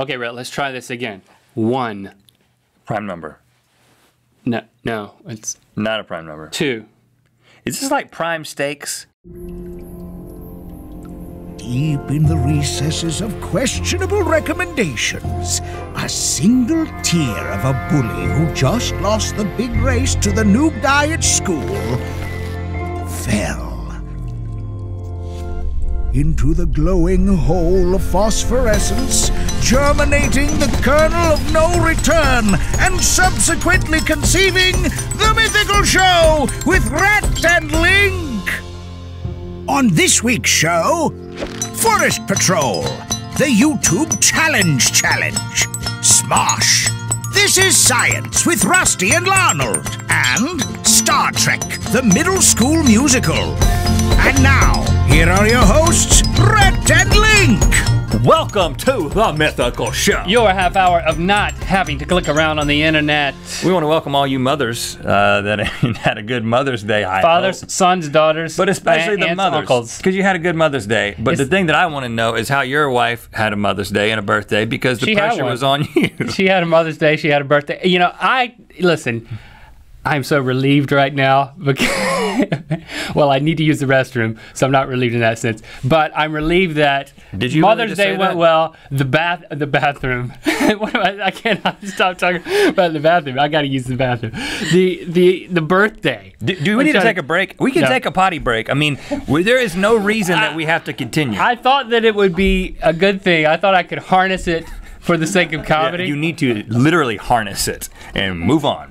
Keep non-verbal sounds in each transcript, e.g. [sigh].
Okay, Rhett, let's try this again. One. Prime number. No, no, it's Not a prime number. two. Is this like prime stakes? Deep in the recesses of questionable recommendations, a single tear of a bully who just lost the big race to the noob guy at school fell into the glowing hole of phosphorescence, germinating the kernel of no return, and subsequently conceiving the mythical show with Rhett and Link. On this week's show, Forest Patrol, the YouTube Challenge Challenge, Smosh, This is Science with Rusty and Larnold, and Star Trek, the middle school musical. And now, here are your hosts, Rhett and Link. Welcome to the Mythical Show. Your half hour of not having to click around on the internet. We want to welcome all you mothers uh, that [laughs] had a good Mother's Day. I Fathers, hope. sons, daughters, but especially aunt- the aunts, mothers, because you had a good Mother's Day. But the thing that I want to know is how your wife had a Mother's Day and a birthday, because the pressure was on [laughs] you. She had a Mother's Day. She had a birthday. You know, I listen. I'm so relieved right now [laughs] because, well, I need to use the restroom, so I'm not relieved in that sense. But I'm relieved that Did you really Mother's just Day went that? well. The bath, the bathroom. [laughs] what am I, I cannot [laughs] stop talking about the bathroom. I got to use the bathroom. The the the birthday. Do, do we need to take a break? We can No. take a potty break. I mean, we, there is no reason that we have to continue. I thought that it would be a good thing. I thought I could harness it for the sake of Yeah, comedy. you need to literally harness it and move on.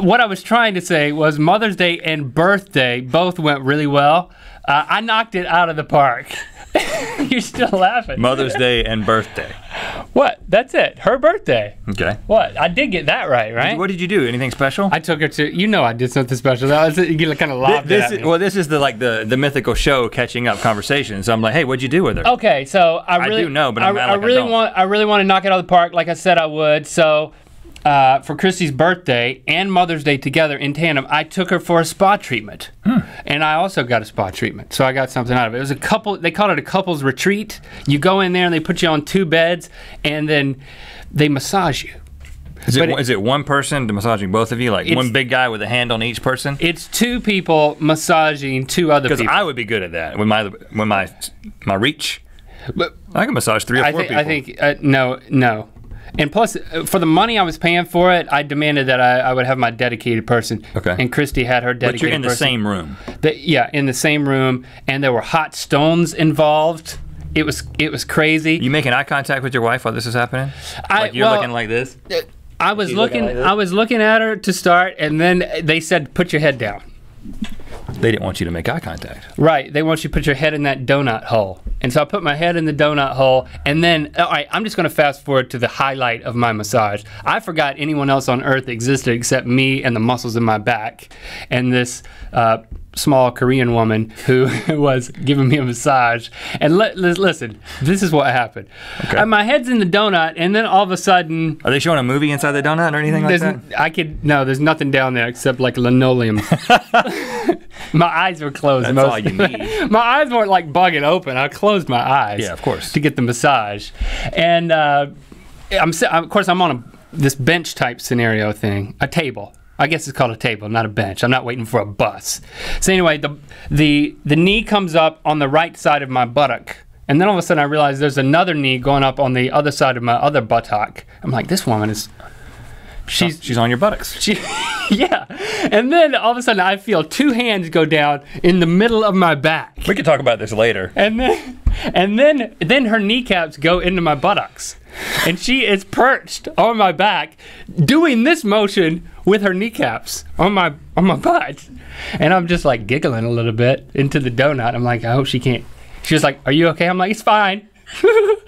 What I was trying to say was Mother's Day and birthday both went really well. Uh, I knocked it out of the park. [laughs] You're still laughing. Mother's Day and birthday. what? That's it. Her birthday. Okay. What? I did get that right, right? What did you do? Anything special? I took her to. You know, I did something special. That was you kind of lobbed this at is, well, this is the like the the mythical show catching up conversation. So I'm like, hey, what'd you do with her? Okay, so I I really do know, but I, like I really don't. want I really want to knock it out of the park, like I said I would. So. Uh, for Christy's birthday and Mother's Day together in tandem, I took her for a spa treatment, Hmm. and I also got a spa treatment. So I got something out of it. It was a couple. They called it a couples retreat. You go in there and they put you on two beds, and then they massage you. Is it, it- is it one person massaging both of you, like one big guy with a hand on each person? It's two people massaging two other Because people. I would be good at that with my with my my reach. But- I can massage three or I four think, people. I think uh, no, no. And plus, uh, for the money I was paying for it, I demanded that I, I would have my dedicated person. Okay. And Christy had her dedicated but you're in the same room. The- yeah, in the same room, and there were hot stones involved. It was it was crazy. You making eye contact with your wife while this is happening? I- like you're well, looking like this. I was you looking looking, like this? I was looking at her to start, and then they said, "Put your head down." They didn't want you to make eye contact. Right. They want you to put your head in that donut hole. And so I put my head in the donut hole. And then, all right, I'm just going to fast forward to the highlight of my massage. I forgot anyone else on earth existed except me and the muscles in my back and this uh, small Korean woman who [laughs] was giving me a massage. And li- listen, this is what happened. Uh, my head's in the donut, and then all of a sudden, Are they showing a movie inside the donut or anything like that? I could no, there's nothing down there except like linoleum. [laughs] my eyes were closed. That's most all you need. [laughs] my eyes weren't like bugging open. I closed my eyes. Yeah, of course. To get the massage, and uh, I'm of course I'm on a this bench type scenario thing, a table. I guess it's called a table, not a bench. I'm not waiting for a bus. So anyway, the the the knee comes up on the right side of my buttock. And then all of a sudden, I realize there's another knee going up on the other side of my other buttock. I'm like, this woman is, she's She's on your buttocks. she, [laughs] yeah. And then all of a sudden, I feel two hands go down in the middle of my back, We can talk about this later. and then, and then, then her kneecaps go into my buttocks, and she is perched on my back, doing this motion with her kneecaps on my on my butt, and I'm just like giggling a little bit into the donut. I'm like, I hope she can't. She was like, "Are you okay?" I'm like, "It's fine." [laughs]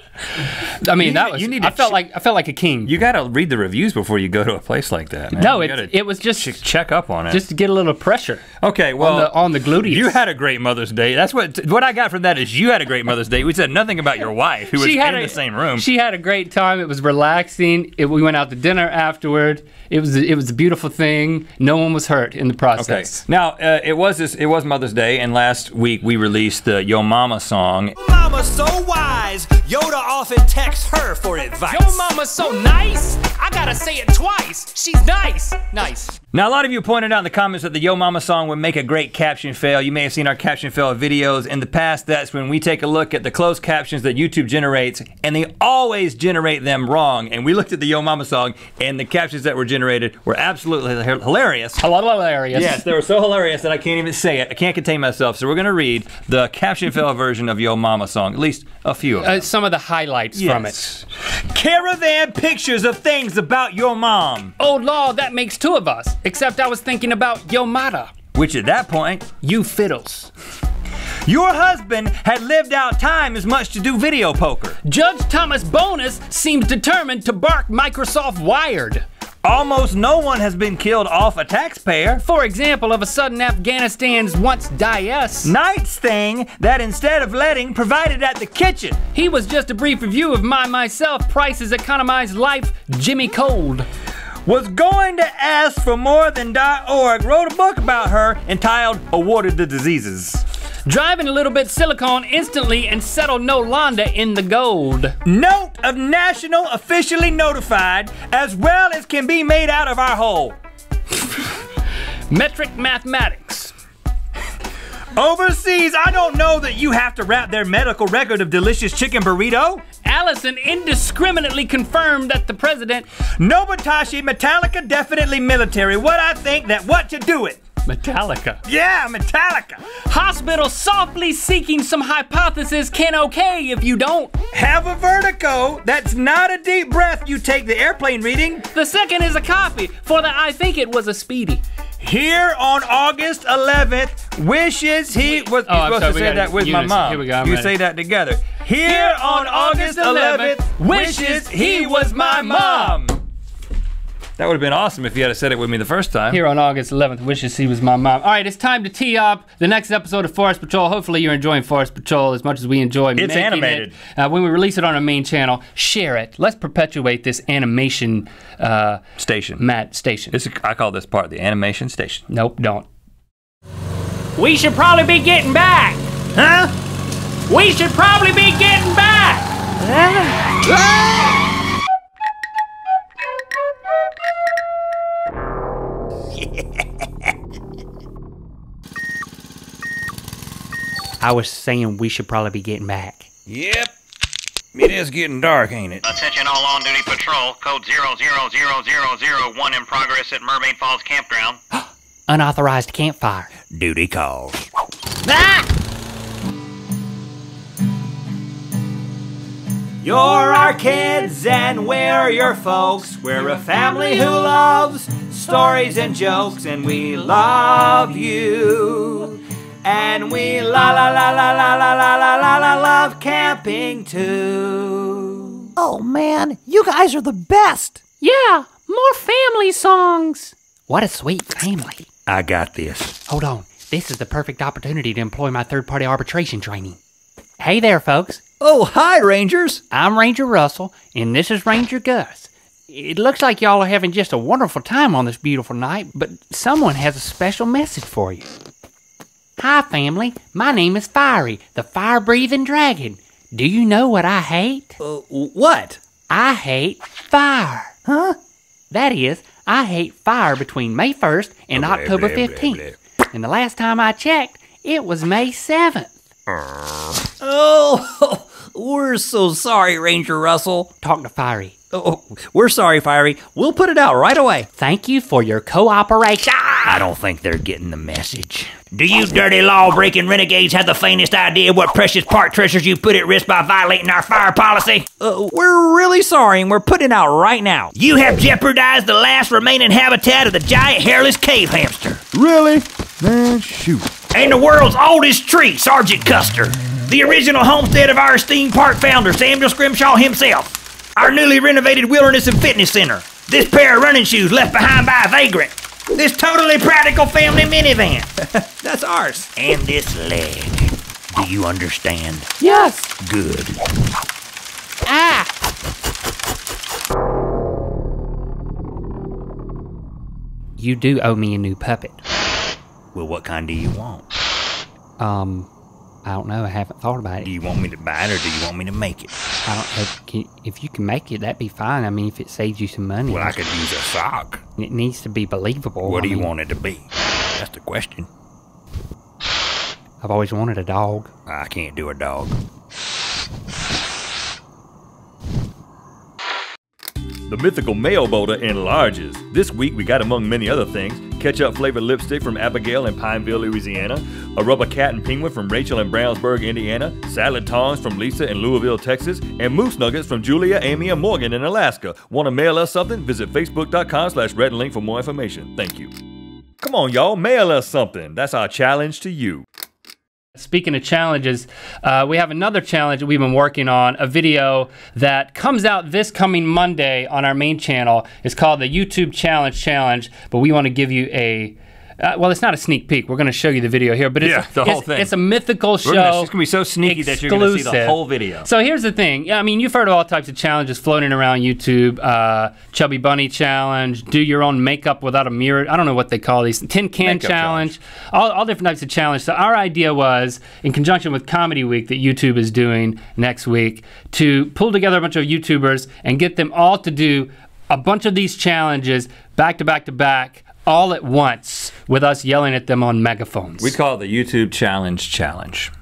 I mean, You that need- was. you need I felt ch- like I felt like a king. You got to read the reviews before you go to a place like that. Man. no, it, it was just ch- check up on it. just to get a little pressure. okay. Well, on the on the gluteus. you had a great Mother's Day. That's what what I got from that is you had a great Mother's Day. We said nothing about your wife who was in a, the same room. She had a great time. It was relaxing. It, we went out to dinner afterward. It was it was a beautiful thing. No one was hurt in the process. Okay. process. Now uh, it was this. It was Mother's Day, and last week we released the Yo Mama song. Mama so wise. Yoda often text her for advice. Your mama's so nice. I gotta say it twice. She's nice. Nice. Now, a lot of you pointed out in the comments that the Yo Mama song would make a great caption fail. You may have seen our caption fail videos. In the past, that's when we take a look at the closed captions that YouTube generates, and they always generate them wrong. And we looked at the Yo Mama song, and the captions that were generated were absolutely hi- hilarious. Hilarious. Yes, they were so hilarious that I can't even say it. I can't contain myself. So we're gonna read the caption fail version of Yo Mama song, at least a few of them. Uh, some of the highlights from it. Yes. Caravan pictures of things about your mom. Oh Lord, that makes two of us. Except I was thinking about Yo Mata. Which at that point, You fiddles. your husband had lived out time as much to do video poker. Judge Thomas Bonus seems determined to bark Microsoft Wired. Almost no one has been killed off a taxpayer. For example, of a sudden Afghanistan's once Dias. Knight's thing that instead of letting provided at the kitchen. He was just a brief review of my myself prices economized life, Jimmy Cold. Was going to ask for more than .org wrote a book about her entitled Awarded the Diseases. Driving a little bit silicone instantly and settle no Londa in the gold. Note of national officially notified as well as can be made out of our hole. Metric mathematics. Overseas, I don't know that you have to wrap their medical record of delicious chicken burrito. Allison indiscriminately confirmed that the president Nobutashi Metallica definitely military. What I think that what to do it. Metallica. Yeah, Metallica. Hospital softly seeking some hypothesis can okay if you don't. Have a vertigo. That's not a deep breath. You take the airplane reading. The second is a copy for the I think it was a speedy. Here on August 11th, wishes he was. Oh, I'm supposed sorry, to say that with my mom. Here we go, I'm you ready. say that together. Here on August 11th, wishes he was my mom. That would have been awesome if you had said it with me the first time. Here on August 11th, wishes he was my mom. All right, it's time to tee up the next episode of Forest Patrol. Hopefully, you're enjoying Forest Patrol as much as we enjoy It's making animated. It. Uh, when we release it on our main channel, share it. Let's perpetuate this animation uh, Station. Matt station. This is, I call this part the animation station. Nope, don't. We should probably be getting back. Huh? We should probably be getting back. [laughs] I was saying we should probably be getting back. Yep. It is getting dark, ain't it? Attention all on-duty patrol. Code 000001 in progress at Mermaid Falls Campground. [gasps] [gasps] [gasps] Unauthorized campfire. Duty calls. Ah! You're our kids and we're your folks. We're a family who loves stories and jokes, and we love you. And we la la la la la la la la la la love camping too. Oh man, you guys are the best! Yeah, more family songs. What a sweet family. I got this. Hold on. This is the perfect opportunity to employ my third party arbitration training. Hey there, folks. Oh, hi, Rangers! I'm Ranger Russell, and this is Ranger Gus. It looks like y'all are having just a wonderful time on this beautiful night, but someone has a special message for you. Hi, family. My name is Fiery, the fire breathing dragon. Do you know what I hate? Uh, what? I hate fire. Huh? That is, I hate fire between May 1st and October 15th. And the last time I checked, it was May 7th. Oh, [laughs] we're so sorry, Ranger Russell. Talk to Fiery. Oh, we're sorry, Fiery. We'll put it out right away. Thank you for your cooperation. I don't think they're getting the message. Do you dirty law breaking renegades have the faintest idea what precious park treasures you put at risk by violating our fire policy? Uh, we're really sorry and we're putting it out right now. You have jeopardized the last remaining habitat of the giant hairless cave hamster. Really? Man, shoot. And the world's oldest tree, Sergeant Custer. The original homestead of our esteemed park founder, Samuel Scrimshaw himself. Our newly renovated wilderness and fitness center. This pair of running shoes left behind by a vagrant. This totally practical family minivan. [laughs] That's ours. And this leg. Do you understand? Yes. Good. Ah. You do owe me a new puppet. Well, what kind do you want? Um, I don't know. I haven't thought about it. Do you want me to buy it or do you want me to make it? I don't, if, can, if you can make it, that'd be fine. I mean, if it saves you some money, Well, I could use a sock. it needs to be believable. What I do you want it to be? That's the question. I've always wanted a dog. I can't do a dog. The mythical mail boulder enlarges. This week we got among many other things ketchup flavored lipstick from Abigail in Pineville, Louisiana, a rubber cat and penguin from Rachel in Brownsburg, Indiana, salad tongs from Lisa in Louisville, Texas, and moose nuggets from Julia, Amy, and Morgan in Alaska. Want to mail us something? Visit facebook.com slash red link for more information. Thank you. Come on, y'all, mail us something. That's our challenge to you. Speaking of challenges, uh, we have another challenge that we've been working on, a video that comes out this coming Monday on our main channel. It's called the YouTube Challenge Challenge, but we want to give you a uh, well, it's not a sneak peek. We're going to show you the video here, but it's, Yeah, the whole it's, thing. it's a mythical show. Gonna- it's gonna be so sneaky that you're gonna see the whole video. So here's the thing. Yeah, I mean, you've heard of all types of challenges floating around YouTube. Uh, Chubby Bunny Challenge, do your own makeup without a mirror. I don't know what they call these. Tin Can Makeup challenge, All, all different types of challenge. So our idea was, in conjunction with Comedy Week that YouTube is doing next week, to pull together a bunch of YouTubers and get them all to do a bunch of these challenges back to back to back. All at once, with us yelling at them on megaphones. We call it the YouTube Challenge Challenge.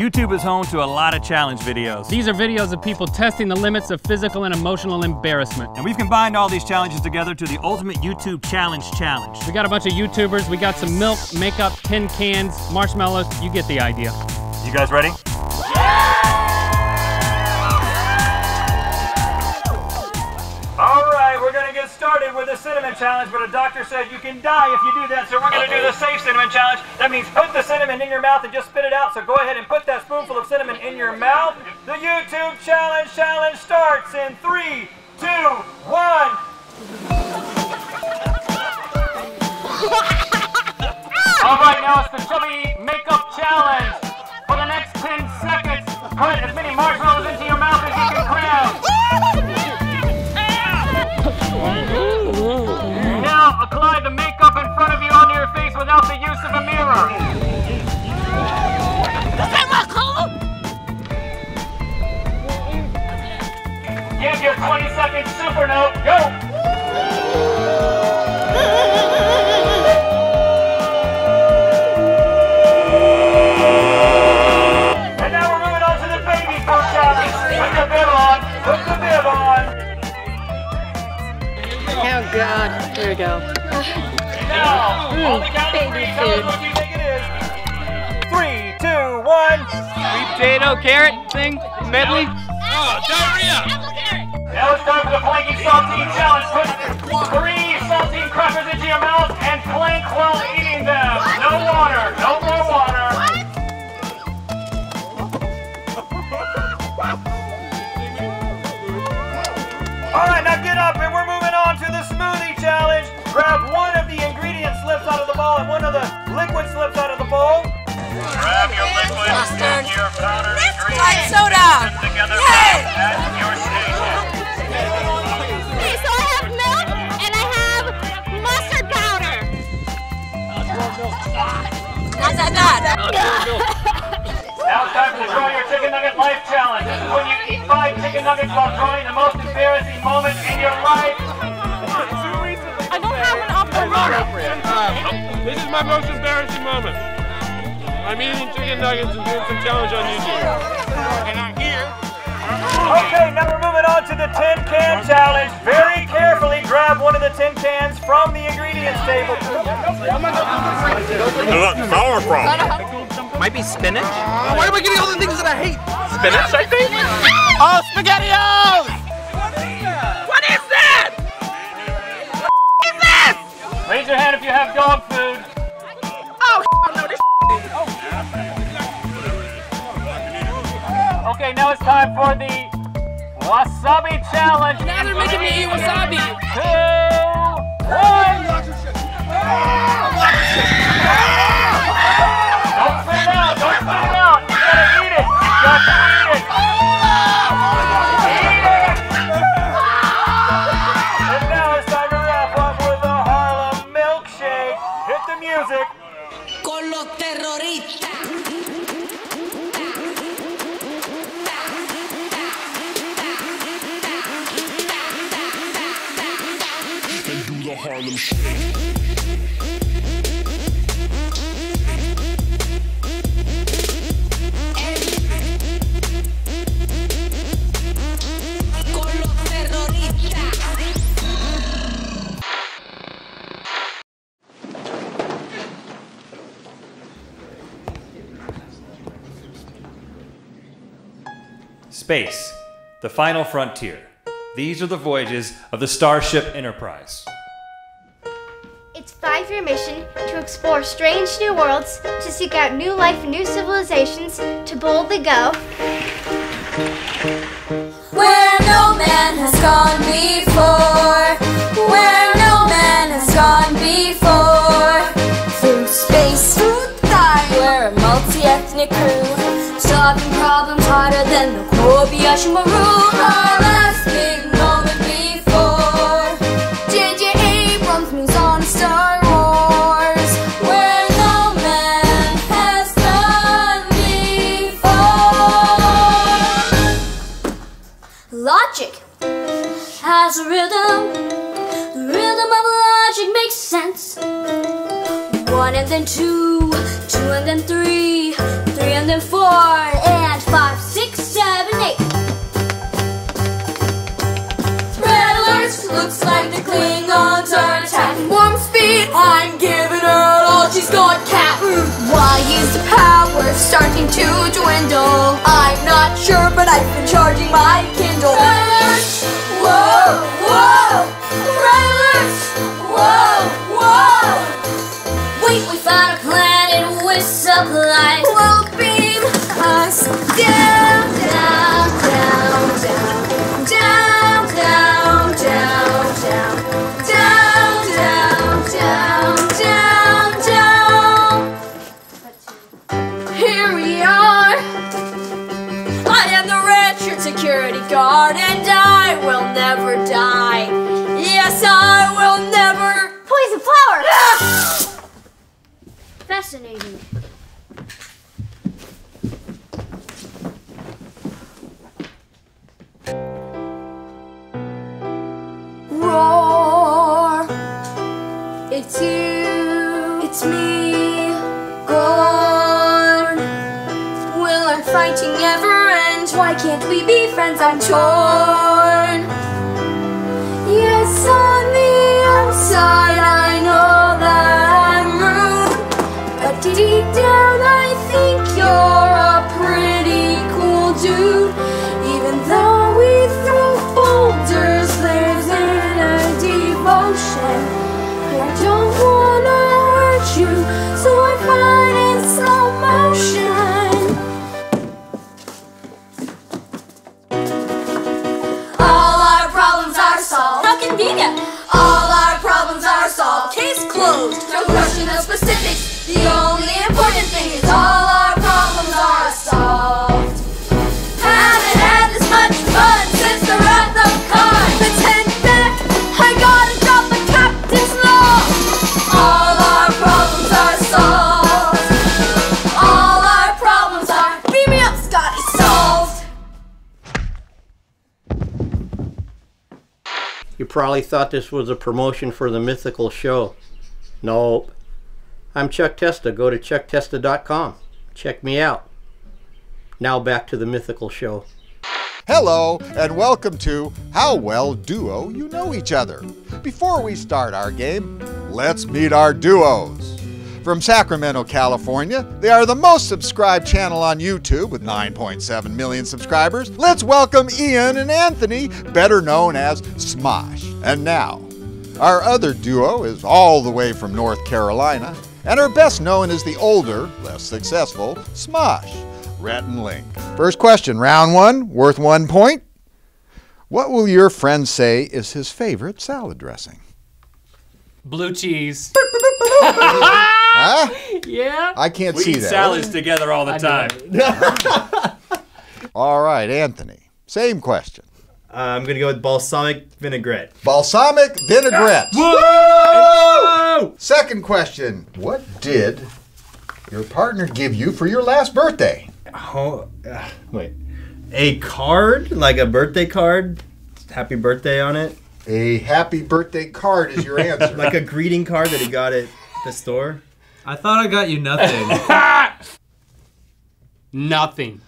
YouTube is home to a lot of challenge videos. These are videos of people testing the limits of physical and emotional embarrassment. And we've combined all these challenges together to the ultimate YouTube Challenge Challenge. We got a bunch of YouTubers. We got some milk, makeup, tin cans, marshmallows. You get the idea. You guys ready? All started with the cinnamon challenge, but a doctor said you can die if you do that, so we're gonna do the safe cinnamon challenge. That means put the cinnamon in your mouth and just spit it out. So go ahead and put that spoonful of cinnamon in your mouth. The YouTube challenge challenge starts in three, two, one. [laughs] All right, now it's the chubby makeup challenge. For the next 10 seconds, put as many marshmallows into your without the use of a mirror. Give your 20 second super note. Go. Carrot thing, medley. Oh, now it's time for the planking saltine challenge. Ingredients. soda. Together Yes. at your station. Okay, so I have milk and I have mustard powder. Not that bad. Now it's time to draw your chicken nugget life challenge. This is when you eat five chicken nuggets while drawing the most embarrassing moment in your life. I don't have an opera This is my most embarrassing moment. I'm eating chicken nuggets and doing some challenge on YouTube. And I'm here. Okay, now we're moving on to the tin can challenge. Very carefully grab one of the tin cans from the ingredients table. Might be spinach. Why am I getting all the things that I hate? Spinach, I think. Oh, SpaghettiOs! What is that? Raise your hand if you have dog food. Okay, now it's time for the wasabi challenge. Now they're making me eat wasabi. Two, one. The final frontier. These are the voyages of the Starship Enterprise. Its five year mission to explore strange new worlds, to seek out new life and new civilizations, to boldly go. Where no man has gone before. Where no man has gone before. Through space, through time. We're a multi ethnic crew. Solving problems harder than the Kobayashi Maru. Our last big moment before. J.J. Abrams moves on to Star Wars. Where no man has gone before. Logic has a rhythm. The rhythm of logic makes. One and then two, two and then three, three and then four, and five, six, seven, eight. Red alerts, looks like the Klingons are attacking. Warp speed, I'm giving her all she's got, Captain. Mm. Why is the power starting to dwindle? I'm not sure, but I've been charging my Kindle. Supplies. Will beam us down, down, down, down, down, down, down, down, down, down, down, down. Here we are. I am the red shirt security guard, and I will never die. Yes, I will never. Poison flower! Fascinating. It's you, it's me, Gorn. Will our fighting ever end? Why can't we be friends? I'm torn. The only important thing is all our problems are solved. Haven't had this much fun since the. I gotta drop the captain's log. All our problems are solved. All our problems are. Scotty. Solved. You probably thought this was a promotion for the mythical show. Nope. I'm Chuck Testa. Go to chucktesta.com. Check me out. Now back to the mythical show. Hello, and welcome to How Well Duo You Know Each Other. Before we start our game, let's meet our duos. From Sacramento, California, they are the most subscribed channel on YouTube with 9.7 million subscribers. Let's welcome Ian and Anthony, better known as Smosh. And now, our other duo is all the way from North Carolina and are best known as the older, less successful Smosh, Rhett and Link. First question, round one, worth one point. What will your friend say is his favorite salad dressing? Blue cheese. [laughs] Huh? Yeah. I can't We see eat that. salads together all the time. [laughs] All right, Anthony. Same question. Uh, I'm gonna go with balsamic vinaigrette. Balsamic vinaigrette. Whoa! Second question. What did your partner give you for your last birthday? Oh, uh, wait. A card, like a birthday card, happy birthday on it. A happy birthday card is your [laughs] answer. like a greeting card that he got at the store. I thought I got you nothing. [laughs] Nothing.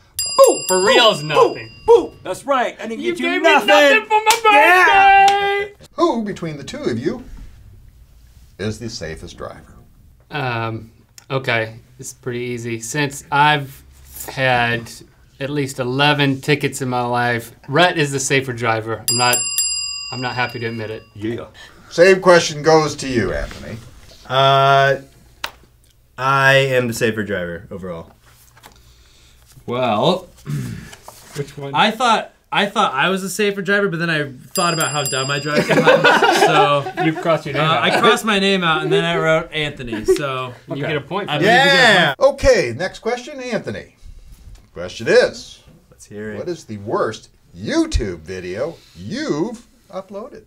Boo! For reals, nothing. Boo! That's right. I didn't You get you gave nothing. me nothing for my birthday. Who between the two of you is the safest driver? Um, okay, it's pretty easy. Since I've had at least eleven tickets in my life, Rhett is the safer driver. I'm not. I'm not happy to admit it. Yeah. Same question goes to you, Anthony. Uh, I am the safer driver overall. Well, which one? I thought I thought I was a safer driver, but then I thought about how dumb I drive sometimes. [laughs] so you crossed your name uh, out. I crossed my name out, and then I wrote Anthony. So You get a point. I For believe you get a point. Okay, next question, Anthony. Question is Let's hear What is the worst YouTube video you've uploaded?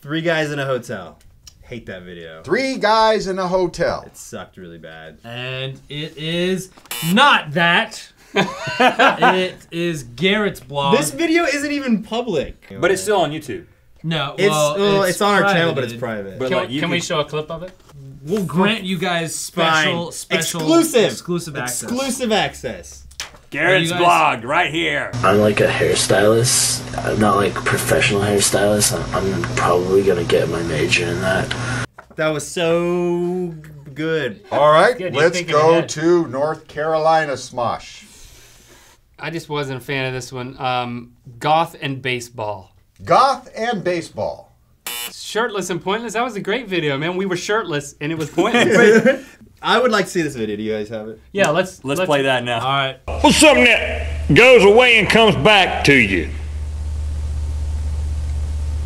Three guys in a hotel. Hate that video. Three guys in a hotel. It sucked really bad. And it is not that. [laughs] it is Garrett's blog. This video isn't even public. But it's still on YouTube. no, It's well, well, it's, on our channel, but it's private. But Can, like you can we show a clip of it? We'll grant you guys special, Fine. special, exclusive, exclusive access. exclusive access. Garrett's guys- blog right here. I'm like a hairstylist. I'm not like professional hairstylist. I'm, I'm probably gonna get my major in that. That was so good. All right, Good, let's go ahead. to North Carolina Smosh. I just wasn't a fan of this one. Um, goth and baseball. Goth and baseball. Shirtless and pointless. That was a great video, man. We were shirtless and it was pointless. [laughs] I would like to see this video. Do you guys have it? yeah, let's Let's, play that now. All right. What's something that goes away and comes back to you?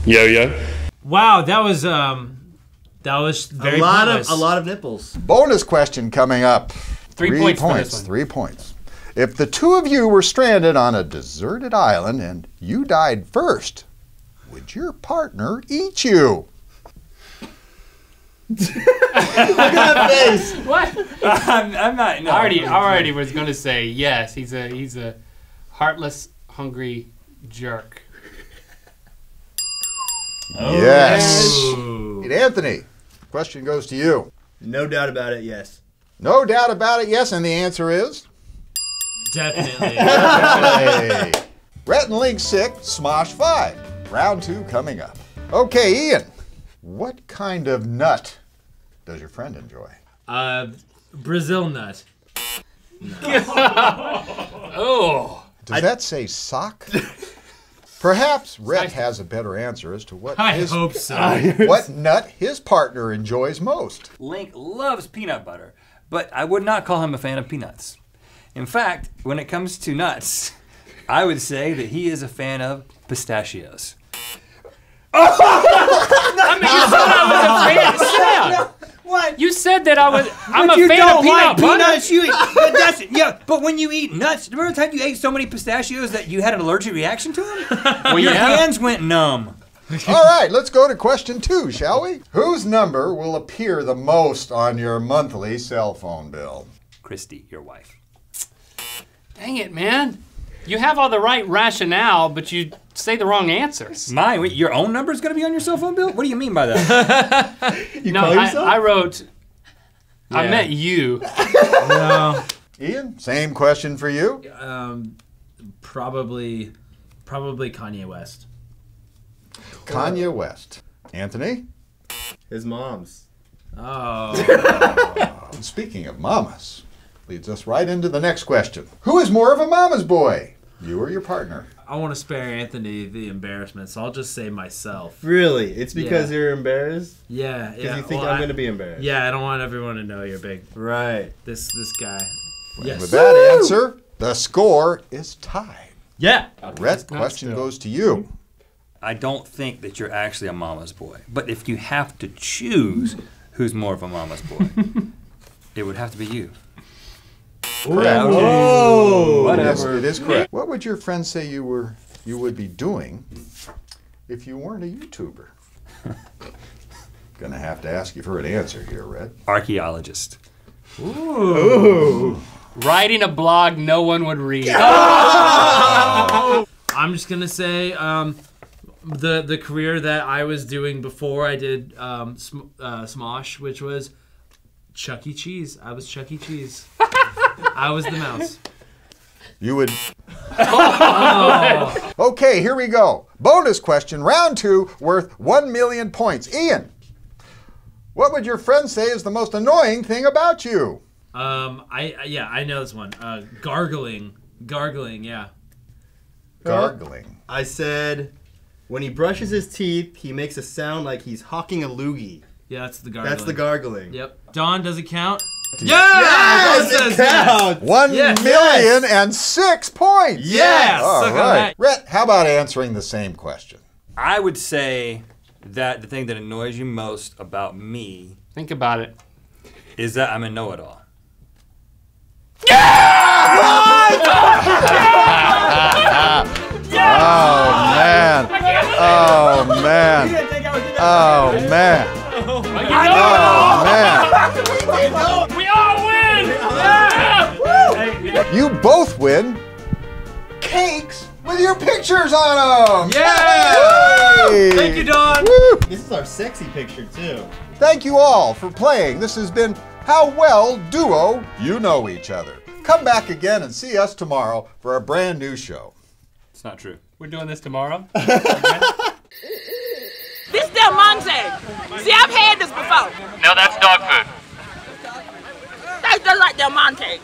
Yo yo. Wow, that was um, that was very a lot pointless. of a lot of nipples. Bonus question coming up. Three points for this one. Three points. If the two of you were stranded on a deserted island and you died first, would your partner eat you? Look at that face. What? [laughs] I'm, I'm not. No. I already, I already was gonna say yes. He's a, he's a heartless, hungry jerk. yes. Oh. And Anthony, question goes to you. No doubt about it. Yes. No doubt about it, yes, and the answer is definitely. [laughs] hey. Rhett and Link 6, Smosh 5. Round 2 coming up. Okay, Ian, what kind of nut does your friend enjoy? uh, Brazil nut. [laughs] Oh, Does that say sock? [laughs] Perhaps Rhett has a better answer as to what I his, hope so. what nut his partner enjoys most. Link loves peanut butter, but I would not call him a fan of peanuts. In fact, when it comes to nuts, I would say that he is a fan of pistachios. I mean, you said I was a fan. [laughs] Sam, What? you said that I was. I'm But a you fan don't of peanut like butter. peanuts. You eat, but that's yeah. But when you eat nuts, remember the time you ate so many pistachios that you had an allergic reaction to them? [laughs] Well, your yeah. hands went numb. All right, let's go to question two, shall we? Whose number will appear the most on your monthly cell phone bill? Christy, your wife. Dang it, man! You have all the right rationale, but you say the wrong answers. My, wait, your own number is going to be on your cell phone bill? What do you mean by that? [laughs] You no, call I, yourself? I wrote. I met you. [laughs] No, Ian, same question for you. um, probably, probably Kanye West. Kanye West. Anthony? His mom's. Oh, [laughs] speaking of mamas, leads us right into the next question. Who is more of a mama's boy? You or your partner? I want to spare Anthony the embarrassment, so I'll just say myself. Really? It's because Yeah. you're embarrassed? Yeah, Because yeah. you think well, I'm going to be embarrassed? Yeah, I don't want everyone to know you're big. Right. This this guy. And Yes. With that answer, the score is tied. Yeah. Rhett question goes to you. I don't think that you're actually a mama's boy. But if you have to choose who's more of a mama's boy, [laughs] it would have to be you. Correct. Oh! It is, Whatever. it is correct. What would your friends say you were you would be doing if you weren't a YouTuber? [laughs] Gonna have to ask you for an answer here, Rhett. Archaeologist. Ooh. Writing a blog no one would read. I'm just gonna say, um, the the career that I was doing before I did um, sm- uh, Smosh, which was Chuck E. Cheese. I was Chuck E. Cheese. [laughs] I was the mouse. You would. Oh. [laughs] Okay, here we go. Bonus question, round two, worth 1 million points. Ian, what would your friend say is the most annoying thing about you? Um, I I- yeah, I know this one. Uh, gargling, gargling. Yeah. Gargling. I said, when he brushes his teeth, he makes a sound like he's hawking a loogie. Yeah, that's the gargling. That's the gargling. Yep. Don, does it count? Yes, Don it says yes. counts. One Yes. million and six points. Yes. All Suck on right. that. Rhett, how about answering the same question? I would say that the thing that annoys you most about me Think about it. is that I'm a know-it-all. Yeah! [laughs] Oh man. Oh man. Oh man. Oh man. [laughs] You both win cakes with your pictures on them. Yeah! Yay! Thank you, Don. Woo! This is our sexy picture, too. Thank you all for playing. This has been How Well Duo You Know Each Other. Come back again and see us tomorrow for a brand new show. It's not true. We're doing this tomorrow. [laughs] This Del Monte. See, I've had this before. No, that's dog food. Tastes just like Del Monte.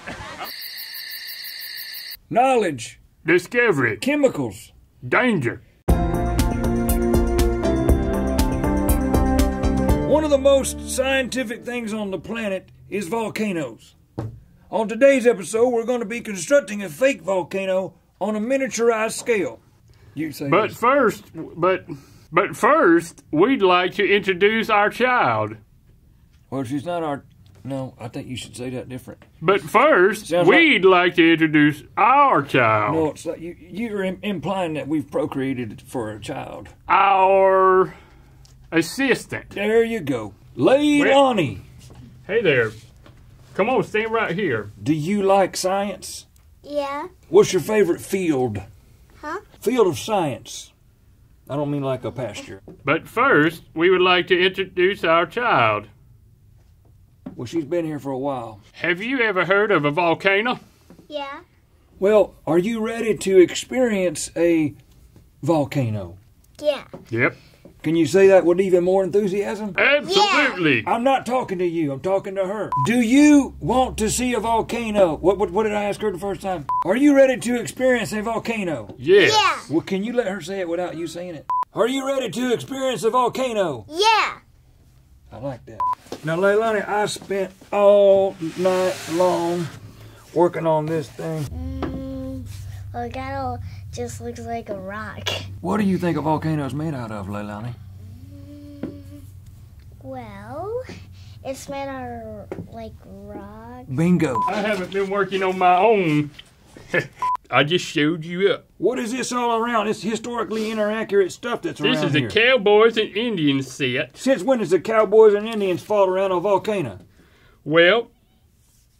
Knowledge, Discovery. chemicals, Danger. One of the most scientific things on the planet is volcanoes. On today's episode, we're going to be constructing a fake volcano on a miniaturized scale. You say But yes. first, but but first, we'd like to introduce our child. Well, she's not our. No, I think you should say that different. But first, Sounds we'd like to introduce our child. No, it's like you, you're im- implying that we've procreated for a child. Our assistant. There you go. Lady Leilani, Hey there. Come on, stand right here. do you like science? Yeah. What's your favorite field? Huh? Field of science. I don't mean like a pasture. But first, we would like to introduce our child. Well, she's been here for a while. Have you ever heard of a volcano? Yeah. Well, are you ready to experience a volcano? Yeah. Yep. Can you say that with even more enthusiasm? Absolutely. I'm not talking to you. I'm talking to her. Do you want to see a volcano? What, what, what did I ask her the first time? Are you ready to experience a volcano? Yes. Yeah. Well, can you let her say it without you saying it? Are you ready to experience a volcano? Yeah. I like that. Now, Leilani, I spent all night long working on this thing. Mm, well, it kind of just looks like a rock. What do you think a volcano is made out of, Leilani? Well, it's made out of like rock. Bingo. I haven't been working on my own. [laughs] I just showed you up. What is this all around? It's historically inaccurate stuff that's around This is a. Cowboys and Indians set. Since when does the cowboys and Indians fought around a volcano? Well,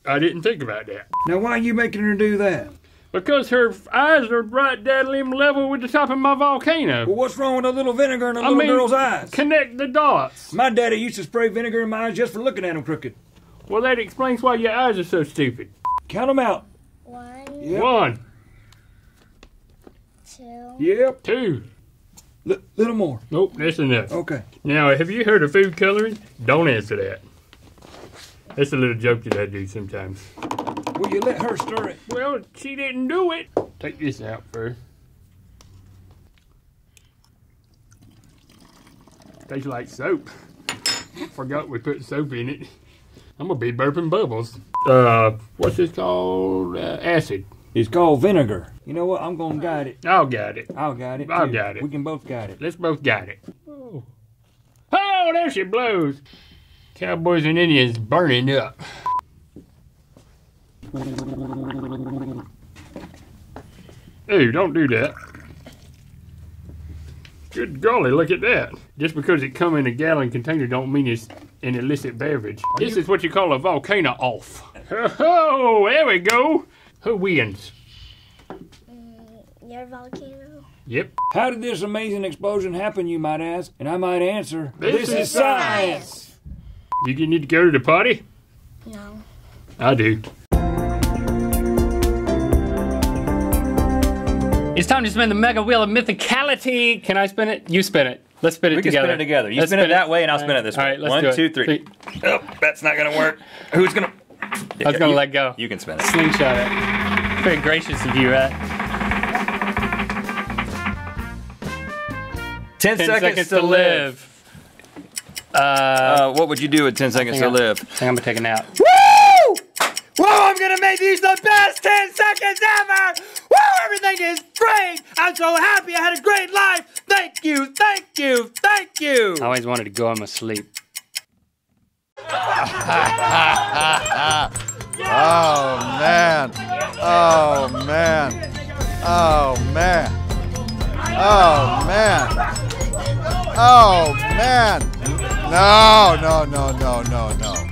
I didn't think about that. Now, why are you making her do that? Because her eyes are right down level with the top of my volcano. Well, what's wrong with a little vinegar in a I little mean, girl's eyes? Connect the dots. My daddy used to spray vinegar in my eyes just for looking at them crooked. Well, that explains why your eyes are so stupid. Count them out. One, Yep. One, two. Yep. two. L- little more. Nope, that's enough. Okay. Now, have you heard of food coloring? Don't answer that. That's a little joke that I do sometimes. Will you let her stir it? Well, she didn't do it. Take this out first. Tastes like soap. Forgot we put soap in it. I'm gonna be burping bubbles. Uh, what's this called? Uh, acid. It's called vinegar. You know what? I'm gonna guide it. I'll guide it. I'll guide it. I'll too. guide it. We can both guide it. Let's both guide it. Oh, oh there she blows. Cowboys and Indians burning up. Ooh, don't do that. Good golly, look at that. Just because it come in a gallon container don't mean it's an illicit beverage. this is what you call a volcano off. Oh, there we go. Who wins? Your volcano. Yep. How did this amazing explosion happen, you might ask? And I might answer, This is science. You you need to go to the party? No. I do. It's time to spin the mega wheel of mythicality. Can I spin it? You spin it. Let's spin it We can together. spin it together. You Let's spin it that way, and I'll spin it this way. right, let's One, do it. two, three. Oh, that's not gonna work. Who's gonna? I was gonna you, let go. You can spin it. Slingshot it. Very gracious of you, right? Ten, Ten seconds, to live. Uh, Uh, what would you do with ten seconds to hang on. live? I think I'm gonna take a nap. Woo! Whoa, I'm gonna make these the best 10 seconds ever! Woo, everything is great! I'm so happy I had a great life! Thank you, thank you, thank you! I always wanted to go on my sleep. Oh man. Oh man. Oh man. Oh man. Oh man. No, no, no, no, no, no.